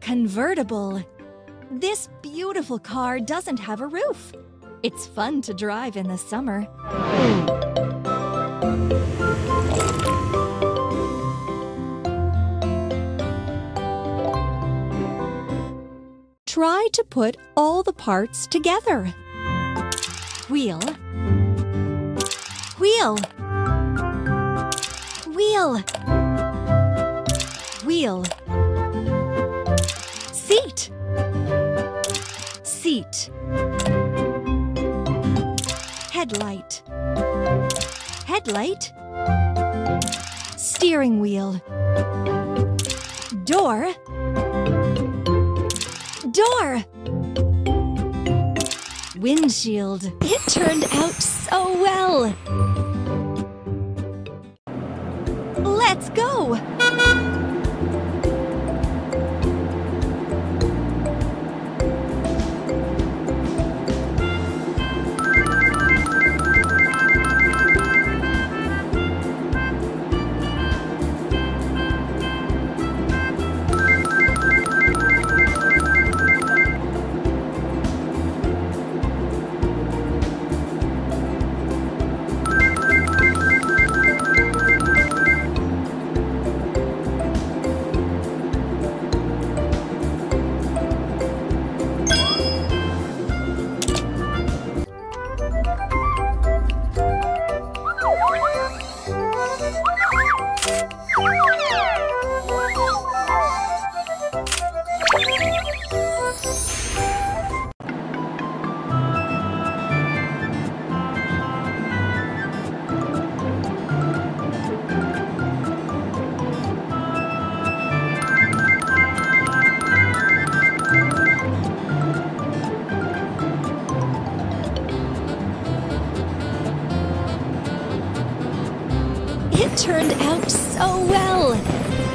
convertible. This beautiful car doesn't have a roof. It's fun to drive in the summer. Try to put all the parts together. Wheel. Wheel. Wheel. Wheel. Seat. Headlight. Headlight. Steering wheel. Door. Door. Windshield. It turned out so well. Let's go. It turned out so well.